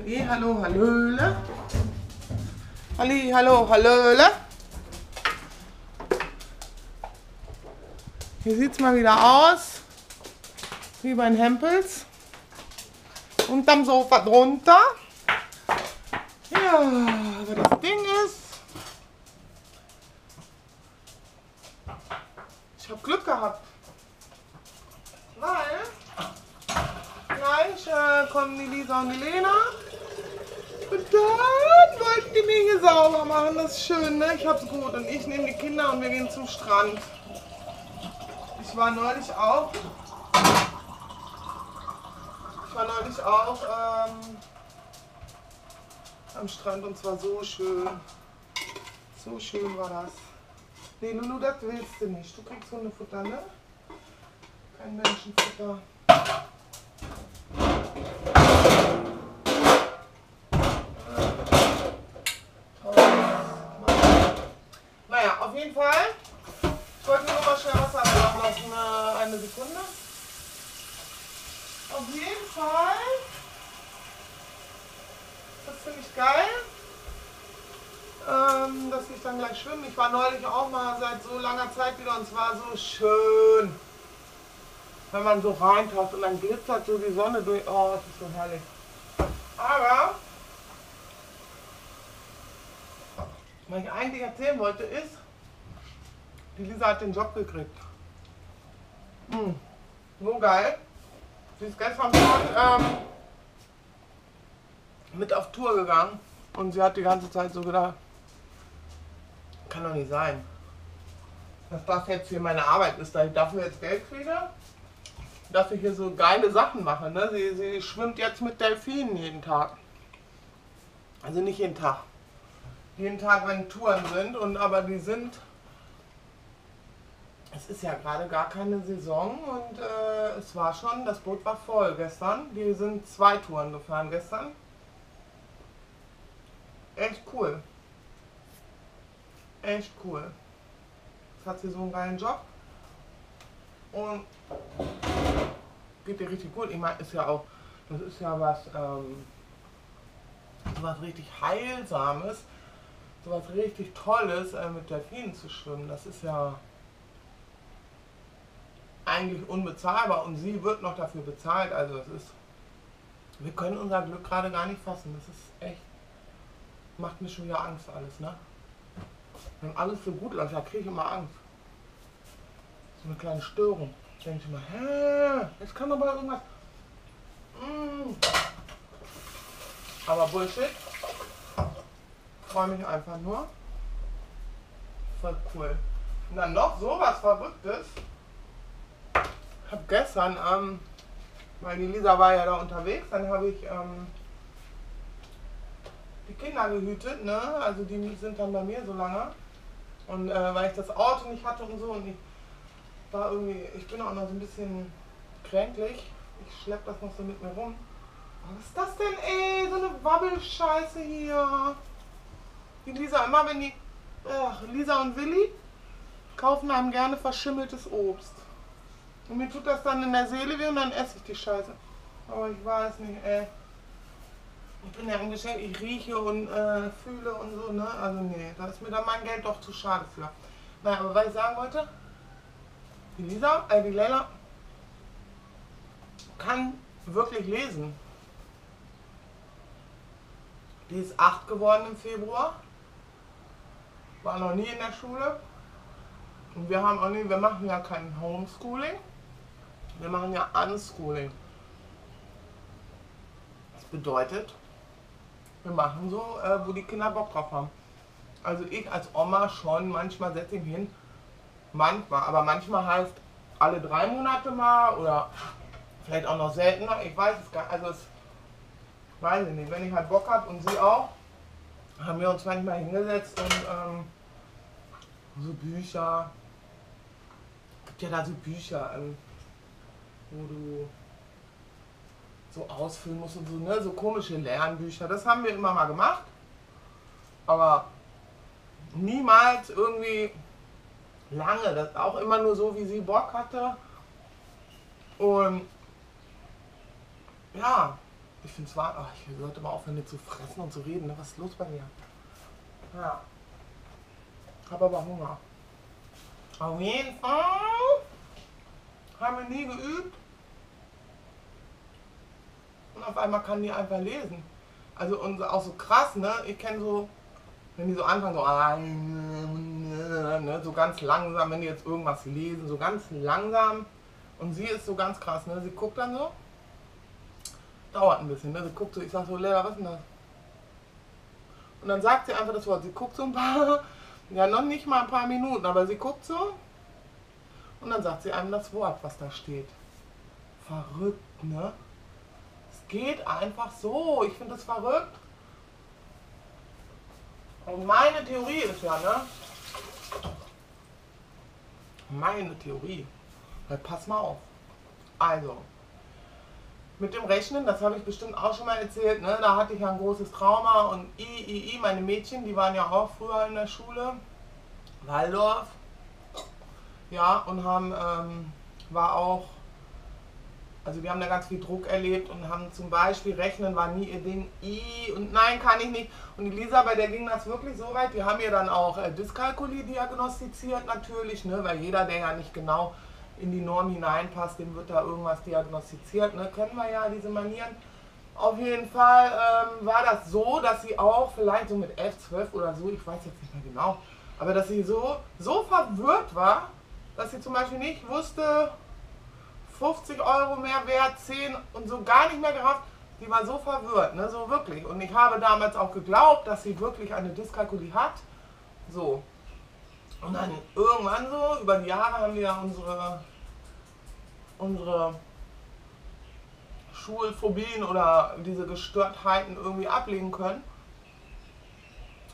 Halli, hallo, hallöle. Halli, hallo, hallöle. Hier sieht es mal wieder aus. Wie bei den Hempels. Unterm Sofa drunter. Ja, aber das Ding ist, ich habe Glück gehabt. Weil gleich äh, kommen die Lisa und die Lena. Und dann wollten die mir hier sauber machen. Das ist schön, ne? Ich hab's gut. Und ich nehme die Kinder und wir gehen zum Strand. Ich war neulich auch. Ich war neulich auch ähm, am Strand und zwar so schön. So schön war das. Nee, Lulu, das willst du nicht. Du kriegst Hundefutter, ne? Kein Menschenfutter. Sekunde. Auf jeden Fall. Das finde ich geil. Ähm, dass ich dann gleich schwimmen. Ich war neulich auch mal seit so langer Zeit wieder und es war so schön. Wenn man so reintaucht und dann glitzert so die Sonne durch. Oh, das ist so herrlich. Aber was ich eigentlich erzählen wollte ist, die Lisa hat den Job gekriegt. Hm, so geil. Sie ist gestern schon ähm, mit auf Tour gegangen und sie hat die ganze Zeit so gedacht, kann doch nicht sein, dass das jetzt hier meine Arbeit ist, dass ich dafür jetzt Geld kriege, dass ich hier so geile Sachen mache. Ne? Sie, sie schwimmt jetzt mit Delfinen jeden Tag. Also nicht jeden Tag. Jeden Tag, wenn Touren sind und aber die sind es ist ja gerade gar keine Saison und äh, es war schon, das Boot war voll gestern. Die sind zwei Touren gefahren gestern. Echt cool. Echt cool. Jetzt hat sie so einen geilen Job. Und geht ihr richtig gut. Ich meine, ist ja auch, das ist ja was, ähm, was richtig Heilsames, so was richtig Tolles, äh, mit Delfinen zu schwimmen. Das ist ja eigentlich unbezahlbar und sie wird noch dafür bezahlt. Also es ist, wir können unser Glück gerade gar nicht fassen. Das ist echt, macht mir schon wieder Angst alles, ne? Wenn alles so gut läuft, da kriege ich immer Angst. So eine kleine Störung. Ich denke immer, hä, jetzt kann aber irgendwas. Mm. Aber Bullshit. Freue mich einfach nur. Voll cool. Und dann noch sowas Verrücktes habe gestern, ähm, weil die Lisa war ja da unterwegs, dann habe ich ähm, die Kinder gehütet, ne? Also die sind dann bei mir so lange. Und äh, weil ich das Auto nicht hatte und so und ich war irgendwie, ich bin auch noch so ein bisschen kränklich. Ich schlepp das noch so mit mir rum. Was ist das denn, ey? So eine Wabbelscheiße hier. Die Lisa, immer wenn die, ach, Lisa und Willi kaufen einem gerne verschimmeltes Obst. Und mir tut das dann in der Seele weh und dann esse ich die Scheiße. Aber ich weiß nicht, ey. Ich bin ja im Geschäft, ich rieche und äh, fühle und so, ne? Also nee, da ist mir dann mein Geld doch zu schade für. Naja, aber was ich sagen wollte, die Lisa, äh, die Leila kann wirklich lesen. Die ist acht geworden im Februar. War noch nie in der Schule. Und wir haben auch nie, wir machen ja kein Homeschooling. Wir machen ja Unschooling. Das bedeutet, wir machen so, äh, wo die Kinder Bock drauf haben. Also ich als Oma schon, manchmal setze ich mich hin, manchmal, aber manchmal heißt alle drei Monate mal oder vielleicht auch noch seltener, ich weiß es gar nicht, also es weiß ich nicht, wenn ich halt Bock habe und sie auch, haben wir uns manchmal hingesetzt und ähm, so Bücher, gibt ja da so Bücher, ähm, wo du so ausfüllen musst und so, ne, so komische Lernbücher, das haben wir immer mal gemacht, aber niemals irgendwie lange, das auch immer nur so, wie sie Bock hatte und ja, Ich finde es wahr. Ach, ich sollte mal aufhören, nicht zu fressen und zu reden. Ne? Was ist los bei mir? Ja. Habe aber Hunger. Auf jeden Fall haben wir nie geübt. Und auf einmal kann die einfach lesen. Also und auch so krass, ne? Ich kenne so, wenn die so anfangen, so, ne? so ganz langsam, wenn die jetzt irgendwas lesen, so ganz langsam. Und sie ist so ganz krass, ne? Sie guckt dann so. Dauert ein bisschen, ne? Sie guckt so, ich sag so, Lehrer, was ist denn das? Und dann sagt sie einfach das Wort. Sie guckt so ein paar, ja noch nicht mal ein paar Minuten, aber sie guckt so. Und dann sagt sie einem das Wort, was da steht. Verrückt, ne? Geht einfach so. Ich finde das verrückt. Und meine Theorie ist ja, ne? Meine Theorie. Weil pass mal auf. Also, mit dem Rechnen, das habe ich bestimmt auch schon mal erzählt, ne? da hatte ich ja ein großes Trauma und I, I, I, meine Mädchen, die waren ja auch früher in der Schule, Waldorf, ja, und haben, ähm, war auch also wir haben da ganz viel Druck erlebt und haben zum Beispiel Rechnen war nie ihr Ding. I und nein, kann ich nicht. Und Lisa, bei der ging das wirklich so weit. Wir haben ihr dann auch äh, Dyskalkulie diagnostiziert natürlich, ne, weil jeder, der ja nicht genau in die Norm hineinpasst, dem wird da irgendwas diagnostiziert. Ne? Kennen wir ja diese Manieren. Auf jeden Fall ähm, war das so, dass sie auch vielleicht so mit 11, 12 oder so, ich weiß jetzt nicht mehr genau, aber dass sie so, so verwirrt war, dass sie zum Beispiel nicht wusste, 50 Euro mehr wert, 10 und so gar nicht mehr gerafft. Die war so verwirrt, ne, so wirklich. Und ich habe damals auch geglaubt, dass sie wirklich eine Dyskalkulie hat. So. Und dann irgendwann so, über die Jahre haben wir unsere, unsere Schulphobien oder diese Gestörtheiten irgendwie ablegen können.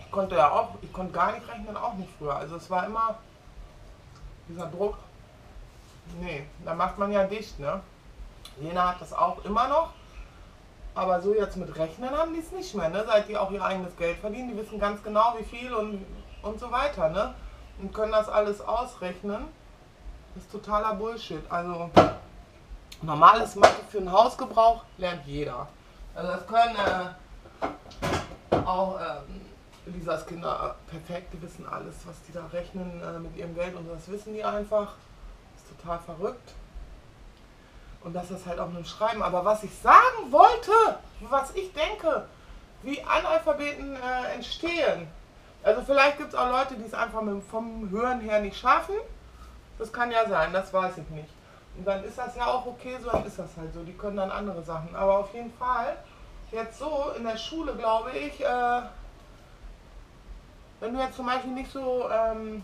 Ich konnte ja auch, ich konnte gar nicht rechnen, auch nicht früher. Also es war immer dieser Druck, Nee, da macht man ja dicht, ne? Jena hat das auch immer noch. Aber so jetzt mit Rechnen haben die es nicht mehr, ne? Seit die auch ihr eigenes Geld verdienen, die wissen ganz genau, wie viel und, und so weiter, ne? Und können das alles ausrechnen. Das ist totaler Bullshit. Also normales Mathe für einen Hausgebrauch lernt jeder. Also das können äh, auch äh, Lisas Kinder perfekt, die wissen alles, was die da rechnen äh, mit ihrem Geld und das wissen die einfach total verrückt. Und das ist halt auch mit dem Schreiben. Aber was ich sagen wollte, was ich denke, wie Analphabeten äh, entstehen. Also vielleicht gibt es auch Leute, die es einfach mit, vom Hören her nicht schaffen. Das kann ja sein, das weiß ich nicht. Und dann ist das ja auch okay, so dann ist das halt so. Die können dann andere Sachen. Aber auf jeden Fall, jetzt so in der Schule glaube ich, äh, wenn du jetzt zum Beispiel nicht so ähm,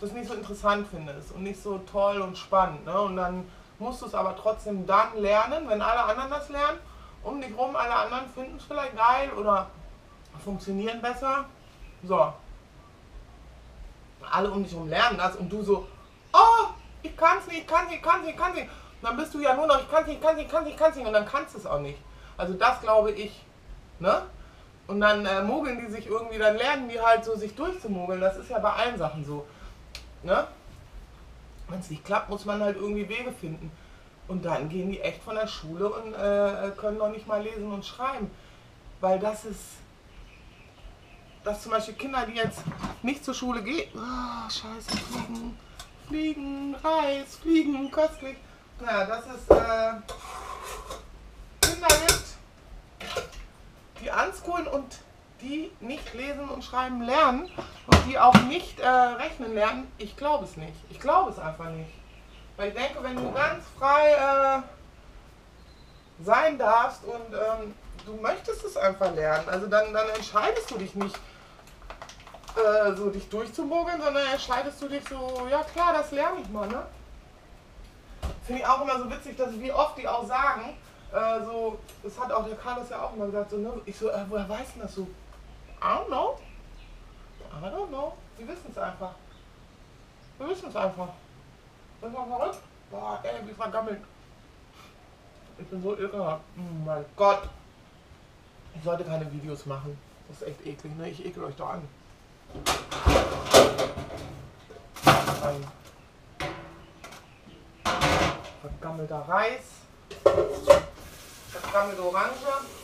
das nicht so interessant findest und nicht so toll und spannend. Ne? Und dann musst du es aber trotzdem dann lernen, wenn alle anderen das lernen. Um dich rum, alle anderen finden es vielleicht geil oder funktionieren besser. So. Alle um dich herum lernen das und du so, oh, ich kann es nicht, ich kann es nicht, ich kann es nicht, ich kann es nicht. Und dann bist du ja nur noch, ich kann es nicht, ich kann es nicht, ich kann es nicht, ich nicht und dann kannst du es auch nicht. Also das glaube ich, ne? Und dann äh, mogeln die sich irgendwie, dann lernen die halt so sich durchzumogeln. Das ist ja bei allen Sachen so. Ne? Wenn es nicht klappt, muss man halt irgendwie Wege finden. Und dann gehen die echt von der Schule und äh, können noch nicht mal lesen und schreiben. Weil das ist, dass zum Beispiel Kinder, die jetzt nicht zur Schule gehen, oh, scheiße, fliegen, fliegen, Reis, fliegen, köstlich. Naja, das ist äh, Kinder gibt, die anschulen und die nicht lesen und schreiben lernen und die auch nicht äh, rechnen lernen, ich glaube es nicht. Ich glaube es einfach nicht. Weil ich denke, wenn du ganz frei äh, sein darfst und ähm, du möchtest es einfach lernen, also dann, dann entscheidest du dich nicht äh, so dich durchzumogeln, sondern entscheidest du dich so, ja klar, das lerne ich mal, ne? Finde ich auch immer so witzig, dass wie oft die auch sagen, äh, so, das hat auch der Carlos ja auch immer gesagt, so, ne? Ich so, äh, woher weißt du das so? I don't know. I don't know. Wir wissen es einfach. Wir wissen es einfach. Das war verrückt. Boah, ey, wie vergammelt. Ich bin so ekelhaft. Oh mein Gott. Ich sollte keine Videos machen. Das ist echt eklig, ne? Ich ekel euch doch an. Ein vergammelter Reis. Mit Orange.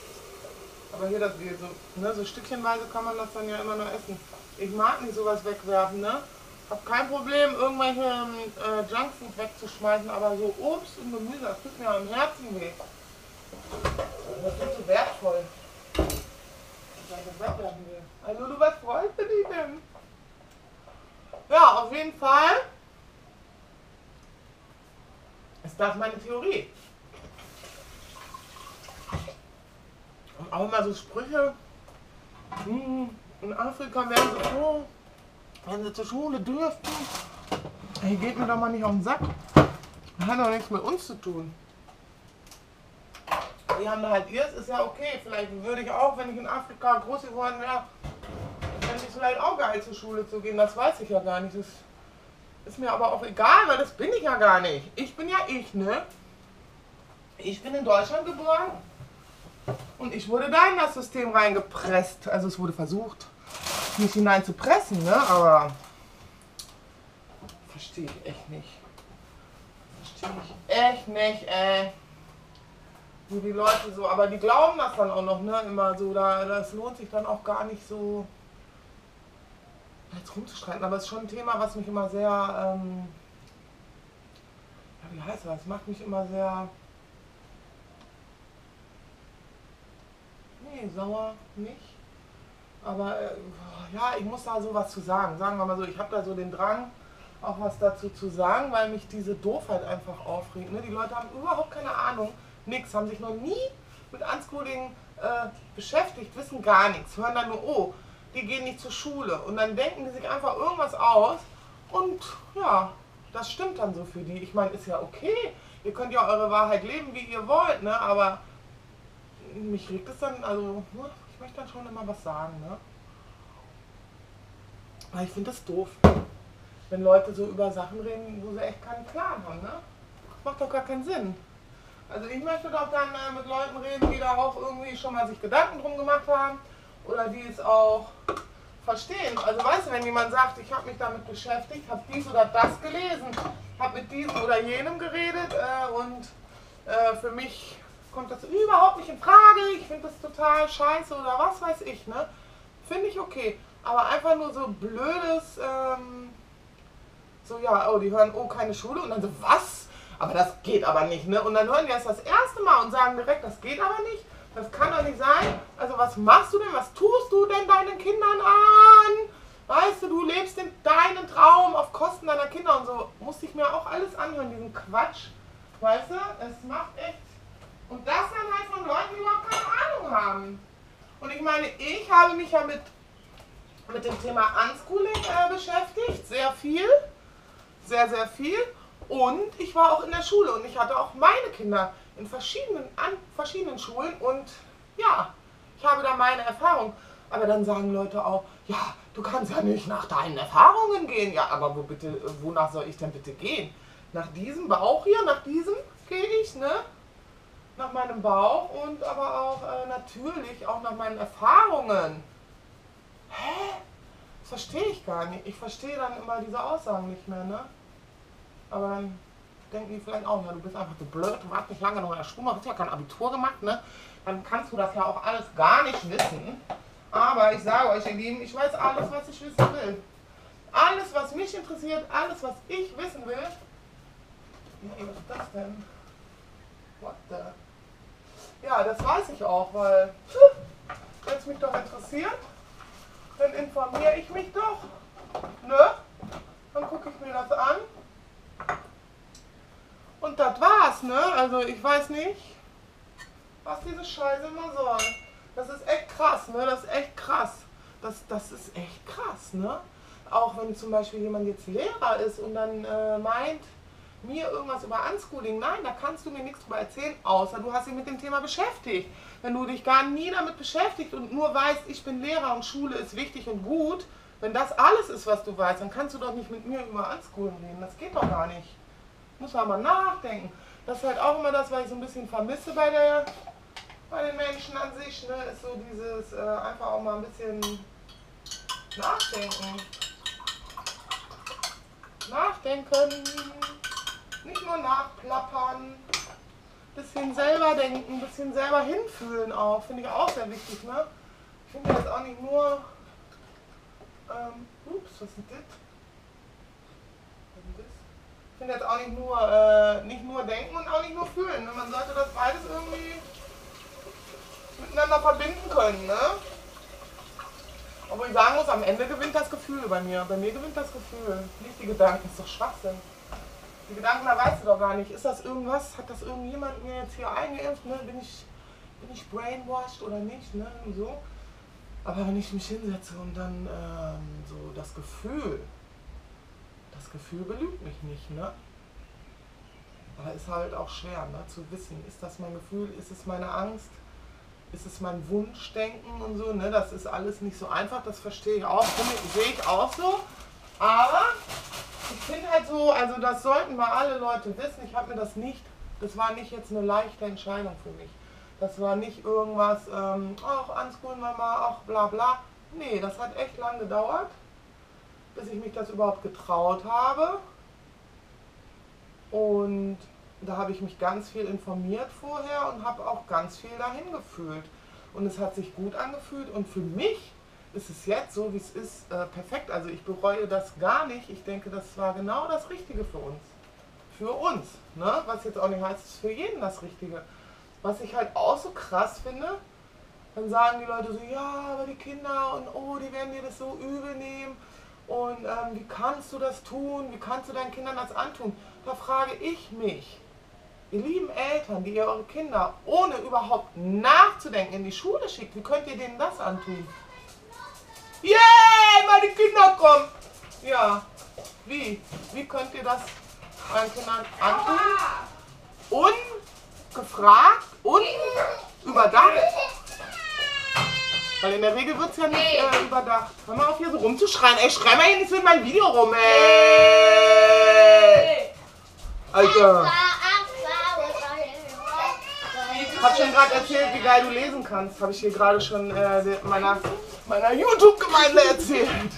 Aber hier, das so, ne, so stückchenweise kann man das dann ja immer noch essen. Ich mag nicht sowas wegwerfen, ne? Hab kein Problem, irgendwelche äh, Junkfood wegzuschmeißen, aber so Obst und Gemüse, das tut mir am Herzen weh. Das ist so wertvoll. Also du, was freust du dich denn? Ja, auf jeden Fall ist das meine Theorie. Und auch immer so Sprüche, hm, in Afrika werden sie froh, wenn sie zur Schule dürften. Hey, geht mir doch mal nicht auf den Sack. Hat doch nichts mit uns zu tun. Die haben halt ihrs, ist ja okay. Vielleicht würde ich auch, wenn ich in Afrika groß geworden wäre, fände ich vielleicht auch geil zur Schule zu gehen. Das weiß ich ja gar nicht. Das ist mir aber auch egal, weil das bin ich ja gar nicht. Ich bin ja ich, ne? Ich bin in Deutschland geboren und ich wurde da in das System reingepresst. Also es wurde versucht, mich hineinzupressen, ne? Aber verstehe ich echt nicht. Verstehe ich echt nicht, ey. Wie die Leute so, aber die glauben das dann auch noch, ne? Immer so, da, das lohnt sich dann auch gar nicht so jetzt rumzustreiten, aber es ist schon ein Thema, was mich immer sehr, ähm, ja, wie heißt das, macht mich immer sehr, nee, sauer nicht, aber äh, ja, ich muss da so was zu sagen, sagen wir mal so, ich habe da so den Drang, auch was dazu zu sagen, weil mich diese Doofheit einfach aufregt. Ne? Die Leute haben überhaupt keine Ahnung, nichts, haben sich noch nie mit Unschooling äh, beschäftigt, wissen gar nichts, hören dann nur, oh, die gehen nicht zur Schule. Und dann denken die sich einfach irgendwas aus und ja, das stimmt dann so für die. Ich meine, ist ja okay. Ihr könnt ja eure Wahrheit leben, wie ihr wollt, ne? Aber mich regt es dann, also, ne, ich möchte dann schon immer was sagen, ne? Aber ich finde das doof, wenn Leute so über Sachen reden, wo sie echt keinen Plan haben, ne? Das macht doch gar keinen Sinn. Also ich möchte doch dann äh, mit Leuten reden, die da auch irgendwie schon mal sich Gedanken drum gemacht haben oder die es auch verstehen. Also weißt du, wenn jemand sagt, ich habe mich damit beschäftigt, habe dies oder das gelesen, habe mit diesem oder jenem geredet äh, und äh, für mich kommt das überhaupt nicht in Frage, ich finde das total scheiße oder was weiß ich, ne? Finde ich okay. Aber einfach nur so blödes, ähm, so ja, oh, die hören, oh, keine Schule und dann so, was? Aber das geht aber nicht, ne? Und dann hören die das das erste Mal und sagen direkt, das geht aber nicht. Das kann doch nicht sein. Also was machst du denn? Was tust du denn deinen Kindern an? Weißt du, du lebst in deinen Traum auf Kosten deiner Kinder und so. Musste ich mir auch alles anhören, diesen Quatsch. Weißt du, es macht echt. Und das dann halt von Leuten, die überhaupt keine Ahnung haben. Und ich meine, ich habe mich ja mit, mit dem Thema Unschooling äh, beschäftigt. Sehr viel. Sehr, sehr viel. Und ich war auch in der Schule und ich hatte auch meine Kinder in verschiedenen, an verschiedenen Schulen und ja, ich habe da meine Erfahrung. Aber dann sagen Leute auch, ja, du kannst ja nicht nach deinen Erfahrungen gehen. Ja, aber wo bitte, wonach soll ich denn bitte gehen? Nach diesem Bauch hier, nach diesem gehe ich, ne? Nach meinem Bauch und aber auch äh, natürlich auch nach meinen Erfahrungen. Hä? Das verstehe ich gar nicht. Ich verstehe dann immer diese Aussagen nicht mehr, ne? Aber dann denken die vielleicht auch, ja, du bist einfach zu blöd, du warst nicht lange noch in der Schule, hast ja kein Abitur gemacht, ne? Dann kannst du das ja auch alles gar nicht wissen. Aber ich sage euch, ihr Lieben, ich weiß alles, was ich wissen will. Alles, was mich interessiert, alles, was ich wissen will. Nee, was ist das denn? What the? Ja, das weiß ich auch, weil wenn es mich doch interessiert, dann informiere ich mich doch. Ne? Dann gucke ich mir das an und das war's, ne? Also ich weiß nicht, was diese Scheiße immer soll. Das ist echt krass, ne? Das ist echt krass. Das, das ist echt krass, ne? Auch wenn zum Beispiel jemand jetzt Lehrer ist und dann äh, meint, mir irgendwas über Unschooling, nein, da kannst du mir nichts drüber erzählen, außer du hast dich mit dem Thema beschäftigt. Wenn du dich gar nie damit beschäftigt und nur weißt, ich bin Lehrer und Schule ist wichtig und gut, wenn das alles ist, was du weißt, dann kannst du doch nicht mit mir über Unschooling reden. Das geht doch gar nicht. Muss man mal nachdenken. Das ist halt auch immer das, was ich so ein bisschen vermisse bei, der, bei den Menschen an sich. Ne? Ist so dieses äh, einfach auch mal ein bisschen nachdenken. Nachdenken. Nicht nur nachplappern. bisschen selber denken, bisschen selber hinfühlen auch. Finde ich auch sehr wichtig, ne? Ich finde jetzt auch nicht nur. Ähm, ups, was ist das? Das? Ich finde jetzt auch nicht nur, äh, nicht nur denken und auch nicht nur fühlen. Ne? Man sollte das beides irgendwie miteinander verbinden können, ne? Obwohl ich sagen muss, am Ende gewinnt das Gefühl bei mir. Bei mir gewinnt das Gefühl. Nicht die Gedanken, ist doch Schwachsinn. Die Gedanken, da weißt du doch gar nicht. Ist das irgendwas? Hat das irgendjemand mir jetzt hier eingeimpft? Ne? Bin, ich, bin ich brainwashed oder nicht? Ne? So. Aber wenn ich mich hinsetze und dann ähm, so das Gefühl, das Gefühl belügt mich nicht, ne? Aber ist halt auch schwer, ne? Zu wissen, ist das mein Gefühl, ist es meine Angst? ist es mein Wunschdenken und so, ne? Das ist alles nicht so einfach, das verstehe ich auch, sehe ich auch so. Aber ich finde halt so, also das sollten mal alle Leute wissen, ich habe mir das nicht, das war nicht jetzt eine leichte Entscheidung für mich. Das war nicht irgendwas, ähm, ach, Unschool Mama, ach, bla bla. Nee, das hat echt lang gedauert, bis ich mich das überhaupt getraut habe. Und da habe ich mich ganz viel informiert vorher und habe auch ganz viel dahin gefühlt. Und es hat sich gut angefühlt und für mich ist es jetzt so, wie es ist, äh, perfekt. Also ich bereue das gar nicht. Ich denke, das war genau das Richtige für uns. Für uns. Ne? Was jetzt auch nicht heißt, ist für jeden das Richtige. Was ich halt auch so krass finde, dann sagen die Leute so, ja, aber die Kinder und oh, die werden dir das so übel nehmen. Und ähm, wie kannst du das tun? Wie kannst du deinen Kindern das antun? Da frage ich mich, Ihr lieben Eltern, die ihr eure Kinder ohne überhaupt nachzudenken in die Schule schickt, wie könnt ihr denen das antun? Yay, meine Kinder kommen! Ja, wie? Wie könnt ihr das euren Kindern antun? Ungefragt, unüberdacht. Weil in der Regel wird es ja nicht äh, überdacht. Hör mal auf hier so rumzuschreien. Ey, schrei mal hier nicht so in mein Video rum, ey! Alter. Hab schon gerade erzählt, wie geil du lesen kannst. Habe ich hier gerade schon äh, meiner, meiner YouTube-Gemeinde erzählt.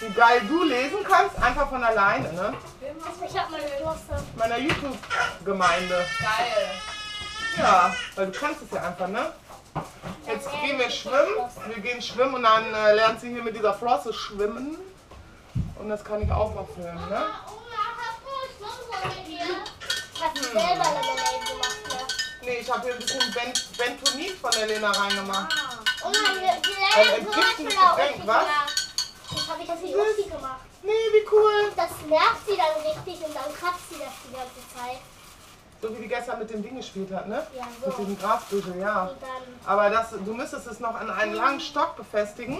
Wie geil du lesen kannst, einfach von alleine, ne? Ich hab meine Kloster. Meiner YouTube-Gemeinde. Geil. Ja, weil du kannst es ja einfach, ne? Jetzt gehen wir schwimmen. Wir gehen schwimmen und dann äh, lernt sie hier mit dieser Flosse schwimmen. Und das kann ich auch noch filmen, ne? Hast du selber Lemonade gemacht, ne? Nee, ich habe hier ein bisschen Bent Bentonit von der Lena reingemacht. Zum entgiftendes Beispiel auch Getränk, richtig was? Das habe ich das mit Uschi gemacht. Nee, wie cool. Das nervt sie dann richtig und dann kratzt sie das die ganze Zeit. So wie die gestern mit dem Ding gespielt hat, ne? Ja, Mit so. diesem Grasbüschel, ja. Aber das, du müsstest es noch an einen langen Stock befestigen.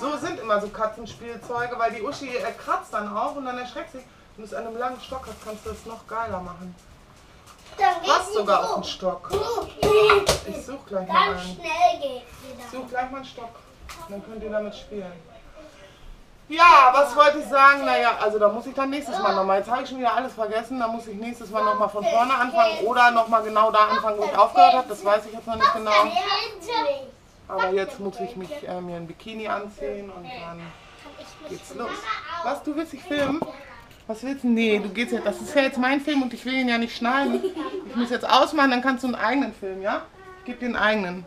So sind immer so Katzenspielzeuge, weil die Uschi äh, kratzt dann auch und dann erschreckt sich. Wenn du es an einem langen Stock hast, kannst du es noch geiler machen. dann Du hast sogar so. einen Stock. Ich such gleich mal Ganz einen. schnell geht sie Ich gleich mal einen Stock. Dann könnt ihr damit spielen. Ja, was wollte ich sagen? Naja, also da muss ich dann nächstes Mal nochmal. Jetzt habe ich schon wieder alles vergessen. Da muss ich nächstes Mal nochmal von vorne anfangen oder nochmal genau da anfangen, wo ich aufgehört habe. Das weiß ich jetzt noch nicht genau. Aber jetzt muss ich mich äh, mir ein Bikini anziehen und dann geht's los. Was, du willst dich filmen? Was willst du? Nee, du gehst jetzt. Das ist ja jetzt mein Film und ich will ihn ja nicht schneiden. Ich muss jetzt ausmachen, dann kannst du einen eigenen Film, ja? Ich gebe dir einen eigenen.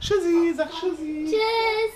Tschüssi, sag Tschüssi. Tschüss.